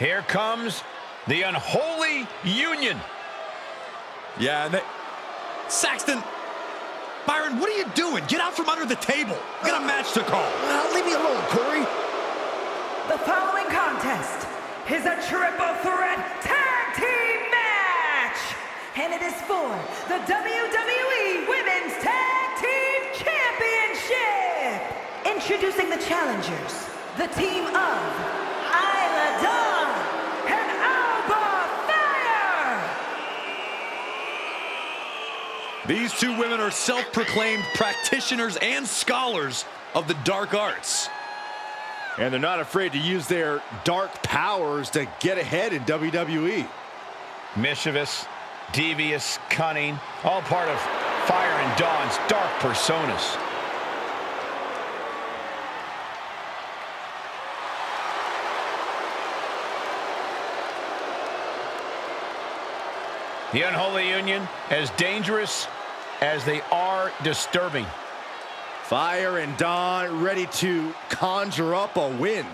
Here comes the unholy union. Yeah, and they... Saxton, Byron, what are you doing? Get out from under the table. Get a match to call. Uh, leave me alone, Corey. The following contest is a triple threat tag team match. And it is for the WWE Women's Tag Team Championship. Introducing the challengers, the team of Isla Dawn and Alba Fire. These two women are self-proclaimed practitioners and scholars of the dark arts. And they're not afraid to use their dark powers to get ahead in WWE. Mischievous, devious, cunning, all part of Fire and Dawn's dark personas. The Unholy Union, as dangerous as they are disturbing. Fire and Dawn ready to conjure up a win.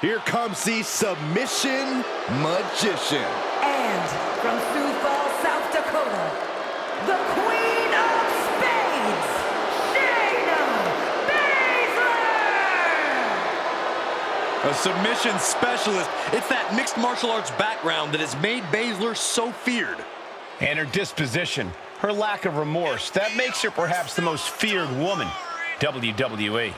Here comes the submission magician. And from Sioux Falls, South Dakota, the Queen of Spades, Shayna Baszler! A submission specialist. It's that mixed martial arts background that has made Baszler so feared. And her disposition, her lack of remorse, that makes her perhaps the most feared woman, WWE.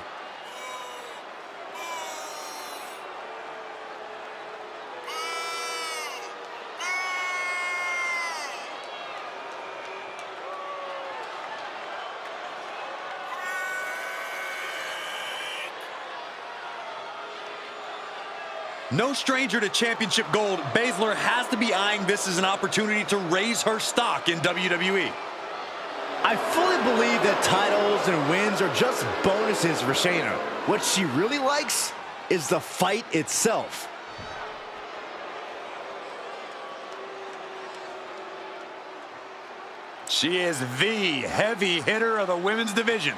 No stranger to championship gold, Baszler has to be eyeing this as an opportunity to raise her stock in WWE. I fully believe that titles and wins are just bonuses for Shayna. What she really likes is the fight itself. She is the heavy hitter of the women's division.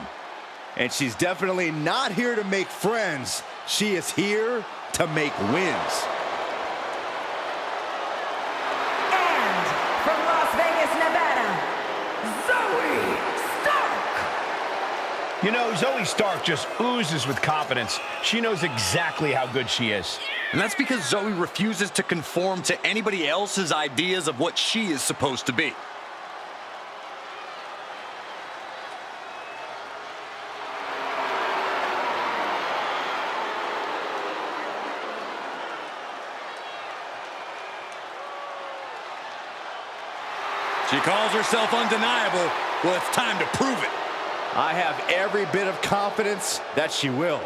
And she's definitely not here to make friends. She is here to make wins. And from Las Vegas, Nevada, Zoey Stark! You know, Zoey Stark just oozes with confidence. She knows exactly how good she is. And that's because Zoey refuses to conform to anybody else's ideas of what she is supposed to be. She calls herself undeniable. Well, it's time to prove it. I have every bit of confidence that she will.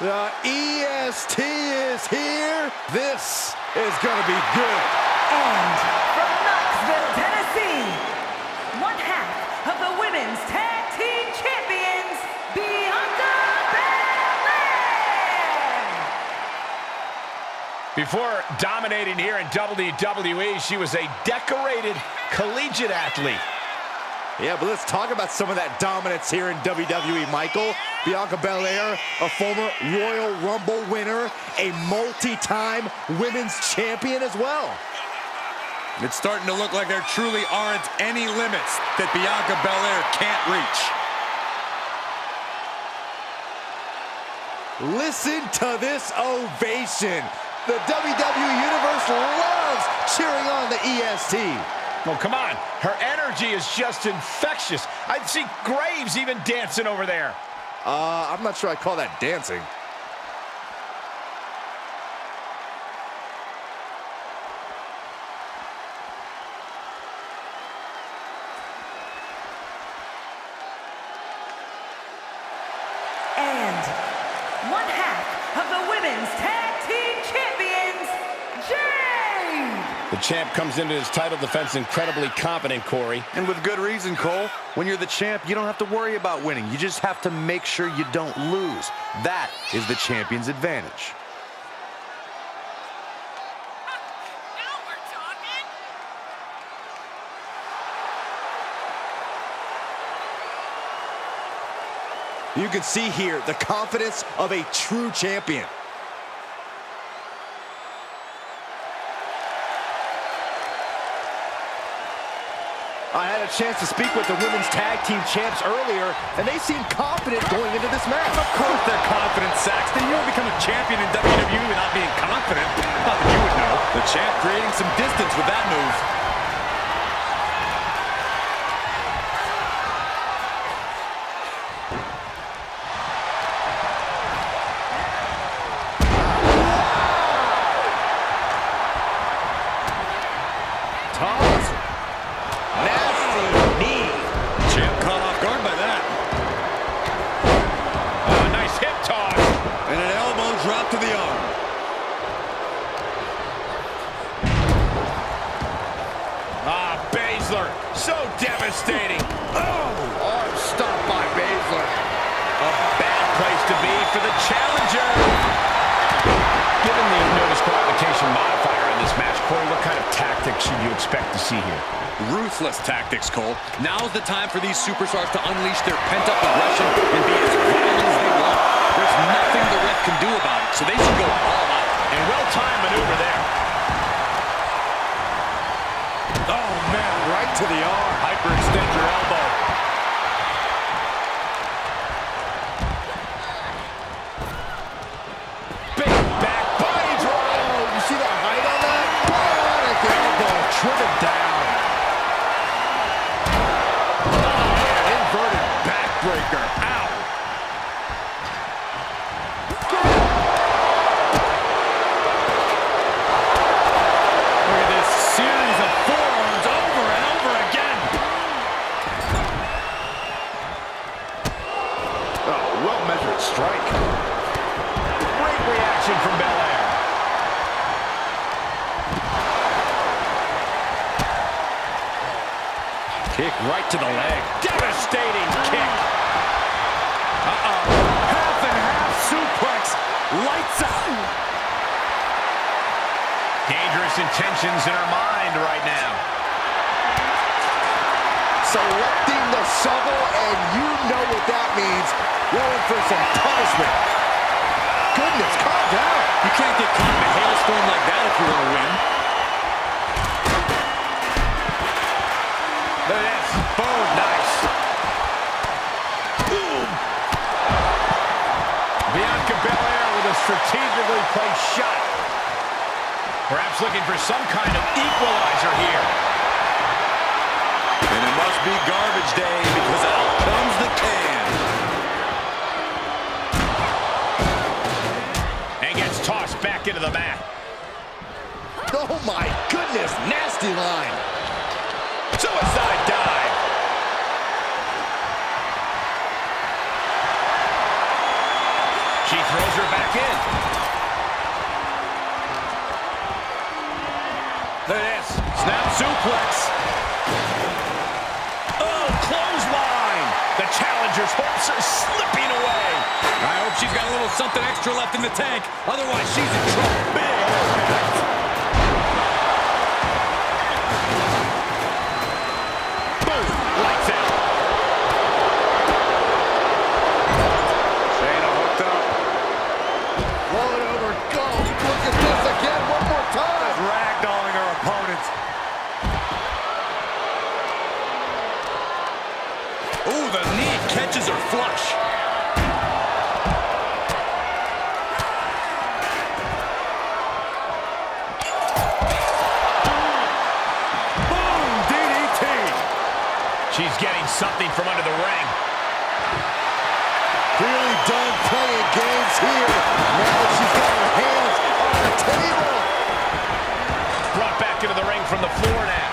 The EST is here. This is going to be good. And Before dominating here in WWE, she was a decorated collegiate athlete. Yeah, but let's talk about some of that dominance here in WWE, Michael. Bianca Belair, a former Royal Rumble winner, a multi-time women's champion as well. It's starting to look like there truly aren't any limits that Bianca Belair can't reach. Listen to this ovation. The WWE Universe loves cheering on the EST. Well, come on. Her energy is just infectious. I'd see Graves even dancing over there. Uh, I'm not sure I call that dancing. Champ comes into his title defense incredibly confident, Corey. And with good reason, Cole. When you're the champ, you don't have to worry about winning. You just have to make sure you don't lose. That is the champion's advantage. You can see here the confidence of a true champion. I had a chance to speak with the women's tag team champs earlier, and they seem confident going into this match. Of course they're confident, Saxton. You don't become a champion in WWE without being confident. Not that you would know. The champ creating some distance with that move. Toss. Devastating. Oh, oh Arm stop by Baszler. a bad place to be for the challenger. Given the no disqualification modifier in this match, Corey, what kind of tactics should you expect to see here? Ruthless tactics, Cole. Now's the time for these superstars to unleash their pent-up aggression and be as violent as they want. There's nothing the ref can do about it, so they should go all out. And well-timed maneuver there. Oh, man. To the arm. Hyperextend your elbow. Big back body drop. Oh, you see the height on that? Bionic elbow. Trim down. Reaction from Belair. Kick right to the leg. Devastating kick. Uh-oh. Half and half suplex. Lights out. Dangerous intentions in her mind right now. Selecting the shovel, and you know what that means. Going for some punishment. Perhaps looking for some kind of equalizer here. And it must be garbage day because out comes the can. And gets tossed back into the mat. Oh, my goodness. Nasty line. Suicide dive. She throws her back in. Suplex. Oh, clothesline. The challenger's hopes are slipping away. I hope she's got a little something extra left in the tank. Otherwise, she's in trouble. Big Ooh, the knee catches her flush. Boom, DDT. She's getting something from under the ring. Really done playing games here. Now that she's got her hands on the table. Brought back into the ring from the floor now.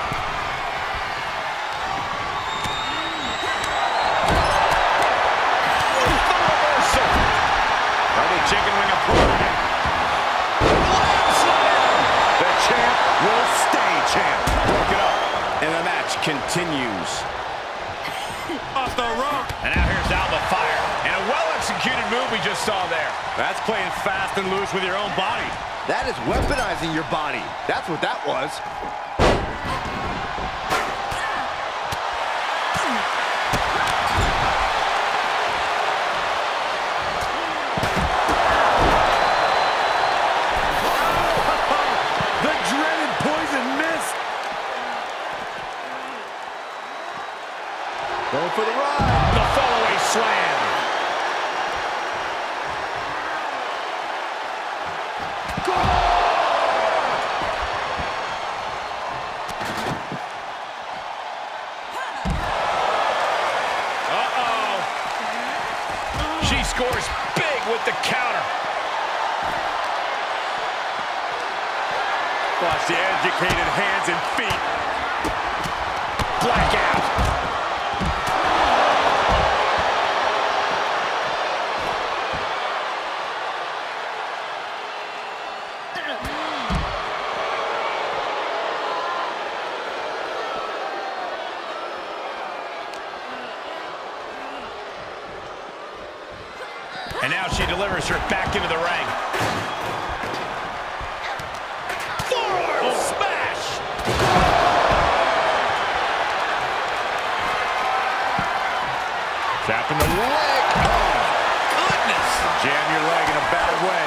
Continues. Off the rope. And now here's Alba Fire. And a well-executed move we just saw there. That's playing fast and loose with your own body. That is weaponizing your body. That's what that was. Delivers her back into the ring. Forward oh. smash! Tapping the leg. Oh, Goodness! Jam your leg in a bad way.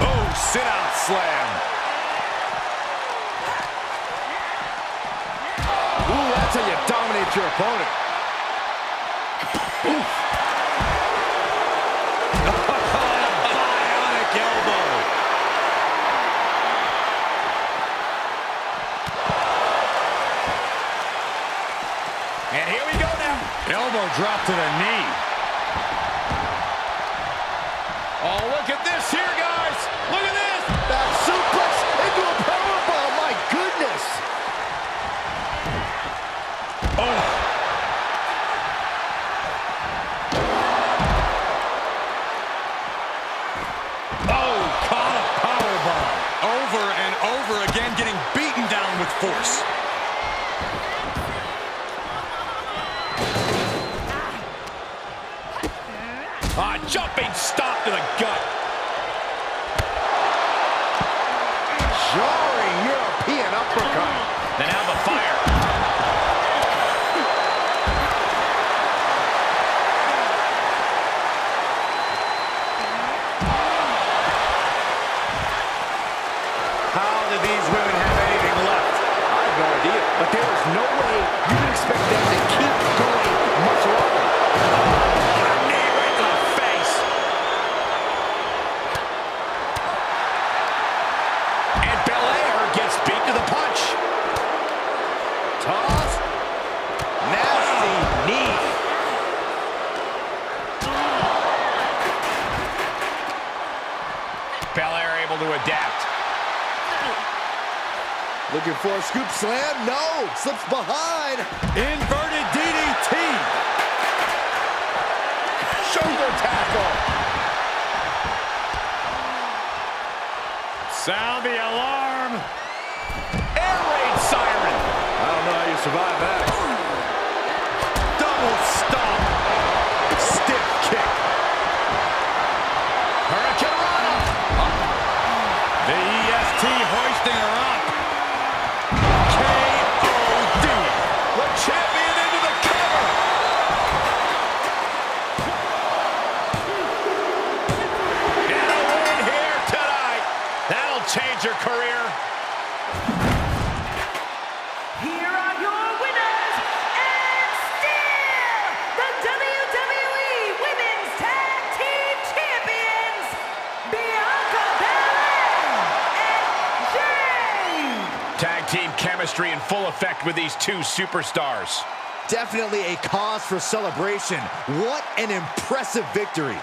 Oh, sit out slam. Ooh, that's how you dominate your opponent. Bionic elbow. And here we go now. Elbow drop to the knee. Oh, look at this here, guys. Ah, jumping stop to the gut. Jarring European uppercut. And now the fire. Scoop. No. Slips behind. Inverted DDT. Shoulder tackle. Sound the alarm. Air raid siren. I don't know how you survive that. Tag team chemistry in full effect with these two superstars. Definitely a cause for celebration. What an impressive victory.